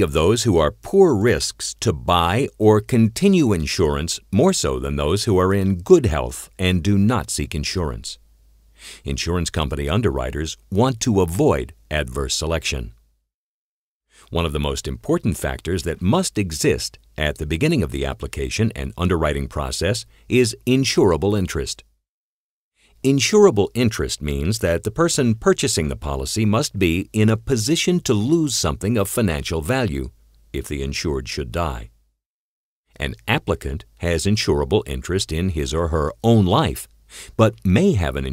of those who are poor risks to buy or continue insurance more so than those who are in good health and do not seek insurance. Insurance company underwriters want to avoid adverse selection. One of the most important factors that must exist at the beginning of the application and underwriting process is insurable interest. Insurable interest means that the person purchasing the policy must be in a position to lose something of financial value if the insured should die. An applicant has insurable interest in his or her own life, but may have an